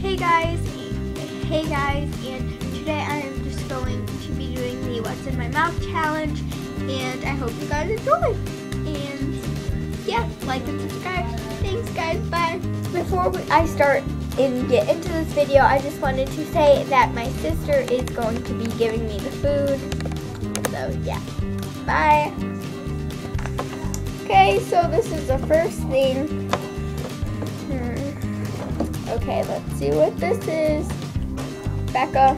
Hey guys, hey guys, and today I am just going to be doing the What's in My Mouth challenge, and I hope you guys enjoy. And yeah, like and subscribe. Thanks guys, bye. Before we, I start and get into this video, I just wanted to say that my sister is going to be giving me the food. So yeah, bye. Okay, so this is the first thing. Okay, let's see what this is. Becca.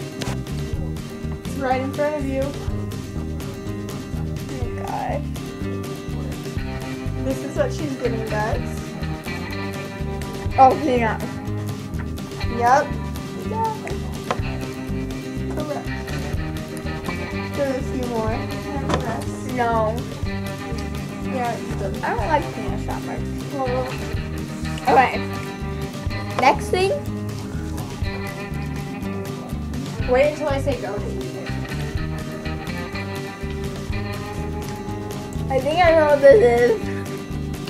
It's right in front of you. Oh my god. This is what she's getting, guys. Oh, yeah. Yep. Correct. There's a few more. And the rest. No. Yeah. I don't like peanut much. Well, Okay. Next thing. wait until I say go to eat it. I think I know what this is.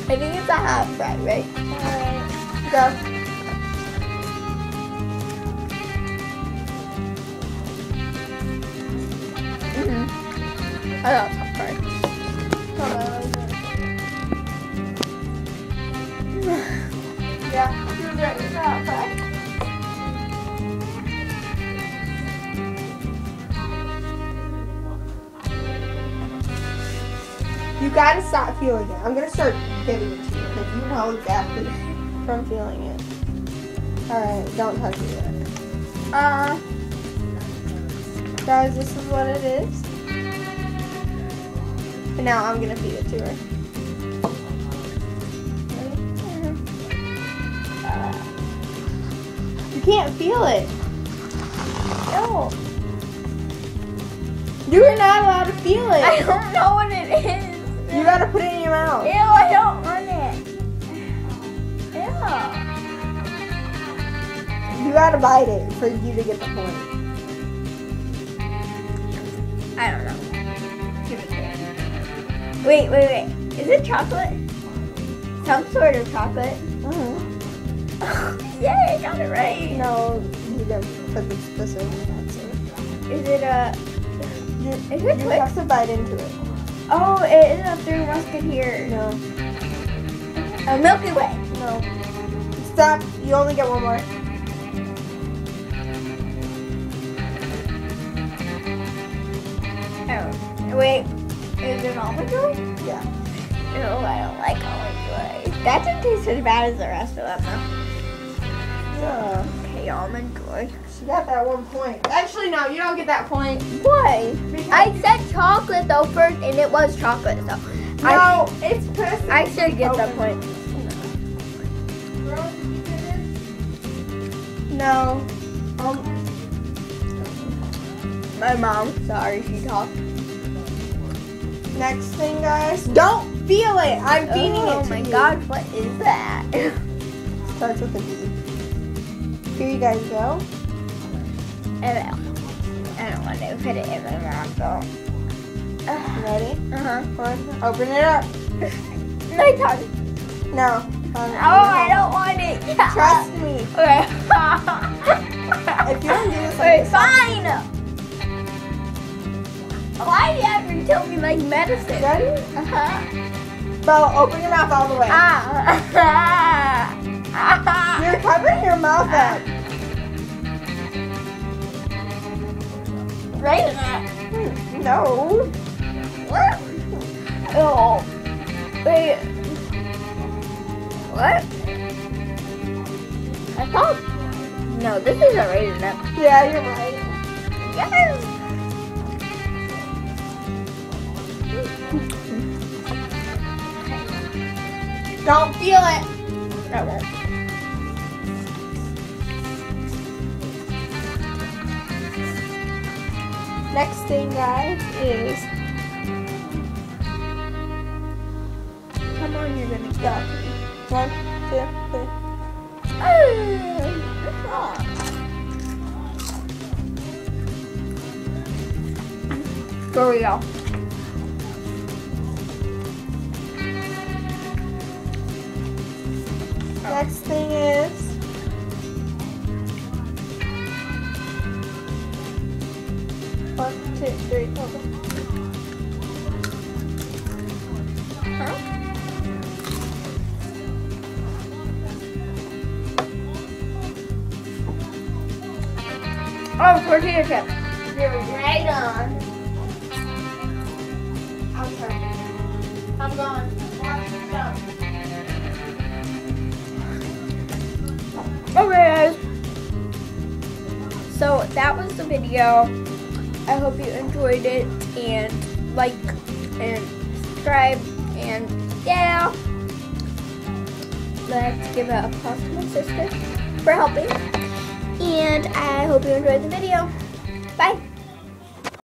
I think it's a hot fry, right? Alright. Go. Mm-hmm. I love hot fry. Yeah, You gotta stop feeling it. I'm gonna start giving it to you you know exactly from feeling it. Alright, don't touch it yet. Uh, Guys, this is what it is. And now I'm gonna feed it to her. Can't feel it. no. You're not allowed to feel it. I don't know what it is. You gotta put it in your mouth. Ew, I don't want it. Ew. You gotta bite it for you to get the point. I don't know. Give it to me. Wait, wait, wait. Is it chocolate? Some sort of chocolate. Yay, I got it right. No, you didn't put the specific answer. Is it a? You, Is it you Twix? have to bite into it. Oh, it is a Three Musketeers. No, A Milky Way. no. Stop. You only get one more. Oh, wait. Is it almond joy? Yeah. No, I don't like almond joy. That doesn't taste as bad as the rest of them. though. Okay, almond joy. She got that one point. Actually, no, you don't get that point. Why? Because I said chocolate though first, and it was chocolate. So I, no, it's pussy. I should get Okay. point. No. Um, My mom. Sorry, she talked. next thing, guys. Don't feel it. I'm feeding oh it to my you. god, what is that? Starts with a D. Here you guys go. I don't I don't want to put it in my mouth though. Uh Ready? huh. One. Open it up. My tongue. No. Oh, I don't want it. Trust me. Okay. If you don't do this, Wait, fine. Why do you have to tell me like medicine? Ready? Uh huh. Bella, open your mouth all the way. Ah. You're covering your mouth up. No. What? Oh. Wait. What? I thought. No, this is a raisinette. Yeah, you're right. Yes. Don't feel it. I won't. Next thing, guys, is Come on, you're gonna go. One, two, three. Oh. There we go. Next thing is straight. Okay. Oh, tortilla chips. You're right on. I'm sorry. I'm gone. Okay, guys. So that was the video. I hope you enjoyed it and like and subscribe and yeah. Let's give a applause to my sister for helping. And I hope you enjoyed the video. Bye.